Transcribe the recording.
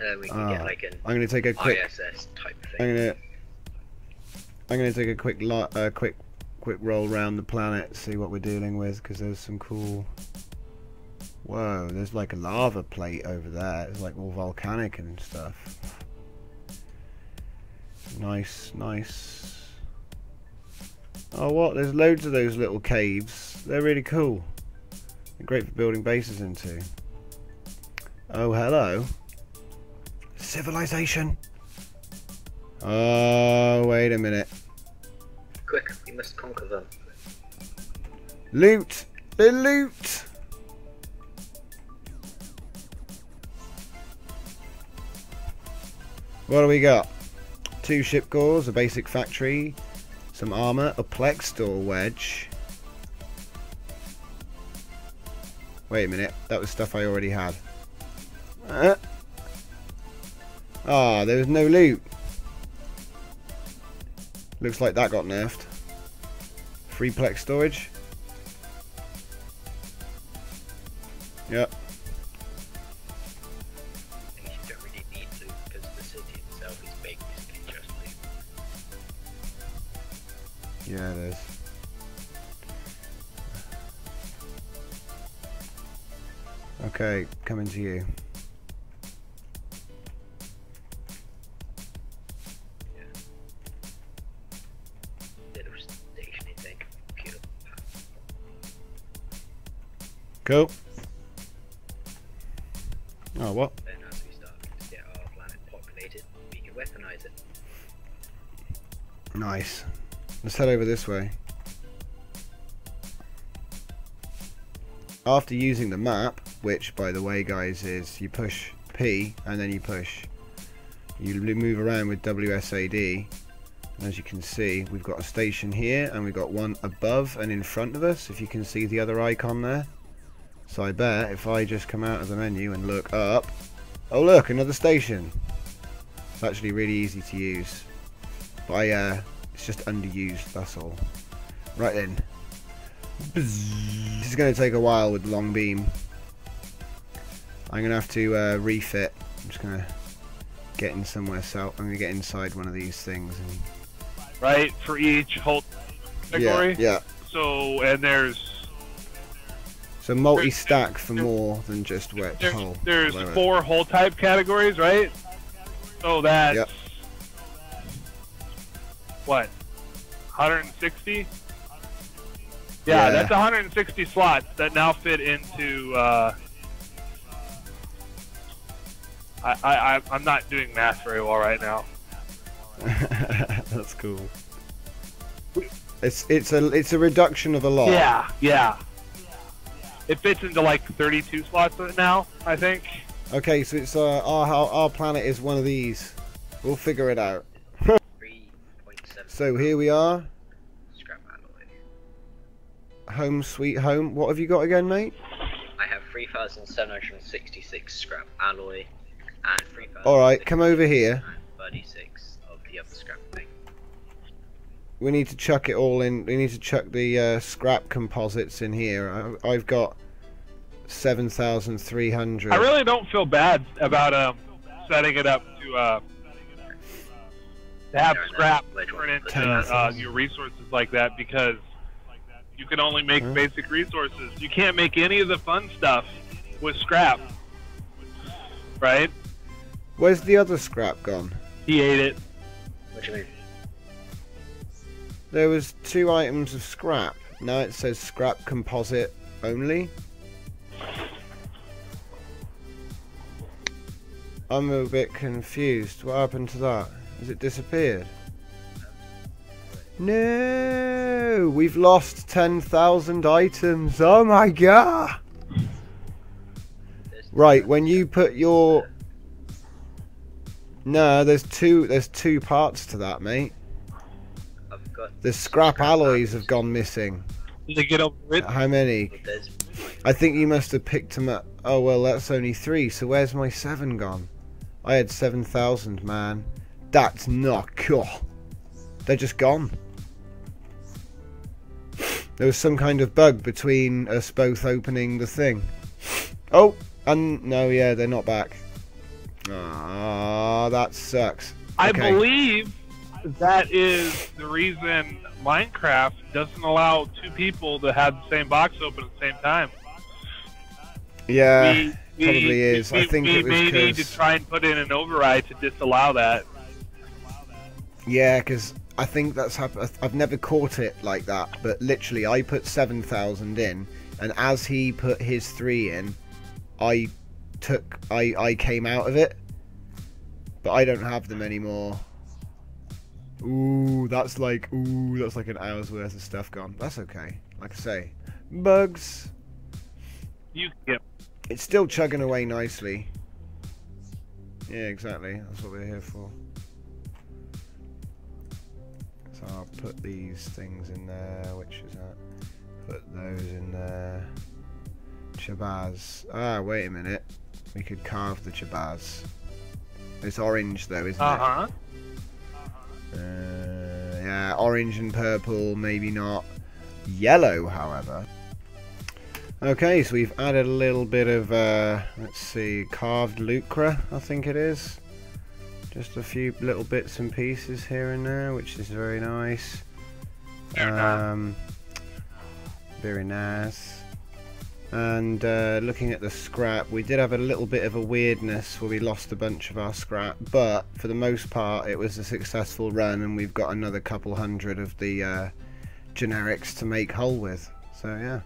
Then we can Ah, get like an I'm gonna take a quick. ISS type I'm thing. gonna. I'm gonna take a quick lo- uh, quick quick roll around the planet, see what we're dealing with, because there's some cool. Whoa, there's like a lava plate over there. It's like all volcanic and stuff. Nice, nice. Oh, what? There's loads of those little caves. They're really cool. They're great for building bases into. Oh, hello. Civilization. Oh, wait a minute. Quick, we must conquer them. Loot! The loot! What do we got? Two ship cores, a basic factory, some armor, a plex store wedge. Wait a minute, that was stuff I already had. Uh. Ah, there was no loot. Looks like that got nerfed. Free plex storage. Yep. And you don't really to because the city itself is big. You can just leave. Yeah, it is. Okay, coming to you. Cool. Oh, what? Then as we start to get our planet populated, we can weaponize it. Nice. Let's head over this way. After using the map, which by the way guys is you push P and then you push you move around with WSAD and as you can see we've got a station here and we've got one above and in front of us if you can see the other icon there so I bet if I just come out of the menu and look up oh look another station it's actually really easy to use but I, uh, it's just underused, that's all. Right then. This is going to take a while with the long beam. I'm going to have to uh, refit. I'm just going to get in somewhere south. I'm going to get inside one of these things. And, right? For each whole yeah, category. yeah. So and there's So multi-stack for more than just wet there's, hull. there's four hull type categories, right? So that's Yep. what 160. Yeah, Yeah. that's 160 slots that now fit into. Uh, I I- I'm not doing math very well right now. That's cool. It's it's a it's a reduction of a lot. Yeah, yeah. It fits into like 32 slots now, I think. Okay, so it's uh, our our our planet is one of these. We'll figure it out. So here we are, scrap alloy. home sweet home. What have you got again, mate? I have 3,766 scrap alloy and 3,000. All right, come over here. 36 We need to chuck it all in. We need to chuck the uh, scrap composites in here. I, I've got seven thousand three hundred. I really don't feel bad about um, setting it up to uh, to have scrap turn into uh, your resources like that because you can only make Huh? basic resources. You can't make any of the fun stuff with scrap, right? Where's the other scrap gone? He ate it. What do you mean? There was two items of scrap. Now it says scrap composite only. I'm a bit confused. What happened to that? Has it disappeared? No, we've lost 10,000 items. Oh my god. Right, when you put your No, there's two there's two parts to that, mate. I've got. The scrap alloys have gone missing. Did they get over it? How many? I think you must have picked them up. Oh well, that's only three. So where's my seven gone? I had seven thousand, man. That's not cool. They're just gone. There was some kind of bug between us both opening the thing. Oh, and no, yeah, they're not back. Ah, that sucks. I believe that is the reason Minecraft doesn't allow two people to have the same box open at the same time. Yeah, we, we, probably is. We, I think we it was may need to try and put in an override to disallow that. yeah, because I think that's happened. I've never caught it like that, but literally, I put seven thousand in, and as he put his three in, I took, I, I came out of it, but I don't have them anymore. Ooh, that's like, ooh, that's like an hour's worth of stuff gone. That's okay. Like I say, bugs. You get It's still chugging away nicely. Yeah, exactly. That's what we're here for. So I'll put these things in there. Which is that? Put those in there. Chabaz. Ah, wait a minute. We could carve the Chabaz. It's orange though, isn't it? uh huh. it? Uh, yeah, orange and purple, maybe not. Yellow, however. Okay, so we've added a little bit of, uh, let's see, carved lucre, I think it is. Just a few little bits and pieces here and there, which is very nice. Very nice. Um, very nice. And uh, looking at the scrap, we did have a little bit of a weirdness where we lost a bunch of our scrap, but for the most part, it was a successful run, and we've got another couple hundred of the uh, generics to make hull with. So yeah.